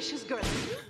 ambitious girl.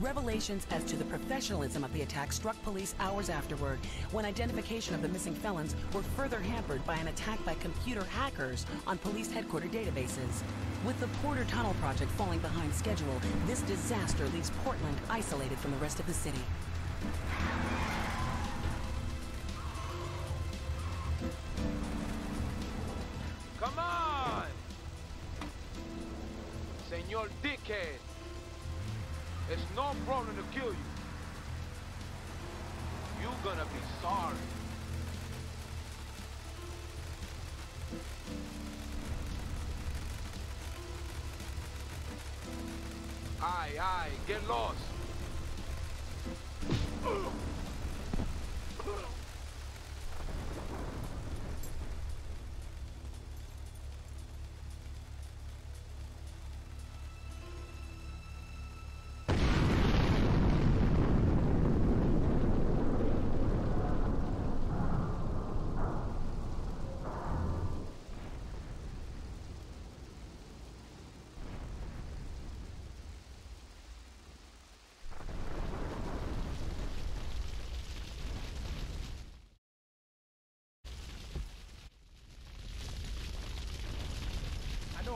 Revelations as to the professionalism of the attack struck police hours afterward, when identification of the missing felons were further hampered by an attack by computer hackers on police headquarter databases. With the Porter Tunnel project falling behind schedule, this disaster leaves Portland isolated from the rest of the city. Come on! Senor Dickhead! It's no problem to kill you. You're gonna be sorry. Aye, aye, get lost.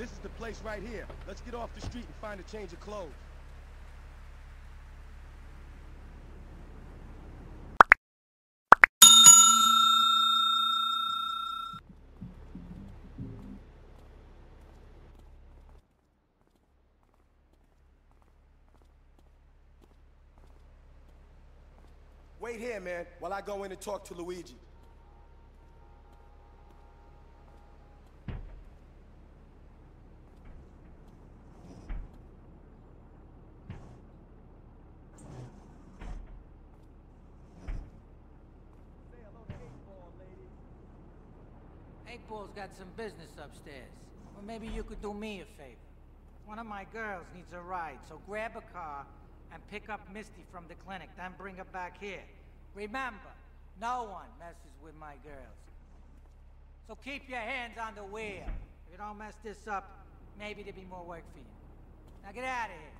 This is the place right here. Let's get off the street and find a change of clothes. Wait here, man, while I go in and talk to Luigi. Eight Ball's got some business upstairs. Well, maybe you could do me a favor. One of my girls needs a ride, so grab a car and pick up Misty from the clinic, then bring her back here. Remember, no one messes with my girls. So keep your hands on the wheel. If you don't mess this up, maybe there'll be more work for you. Now get out of here.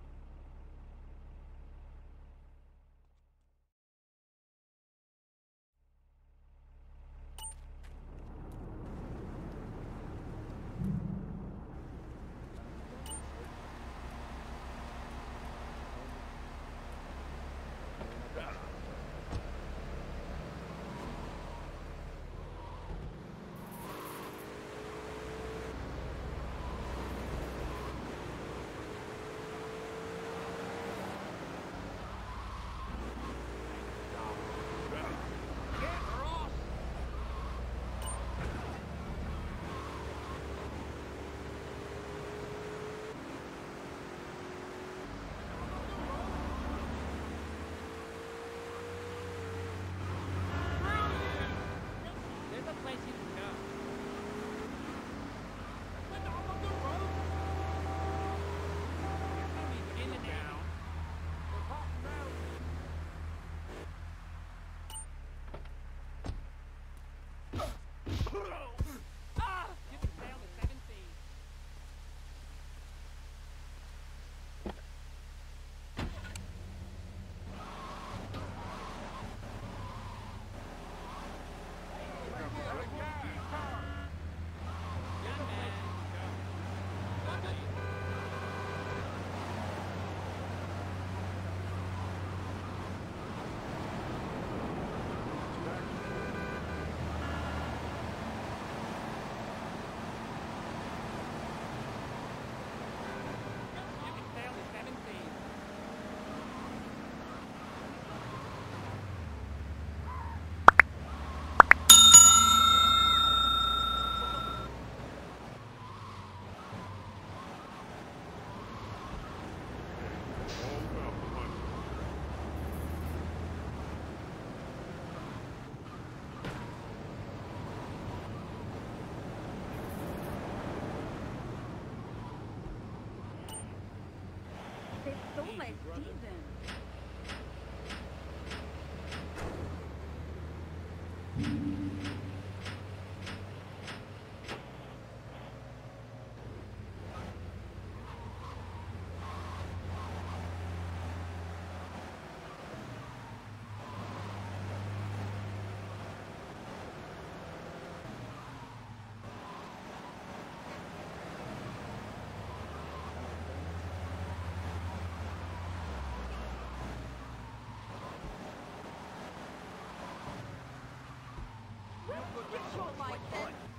Stole my Steven. It's your life, then.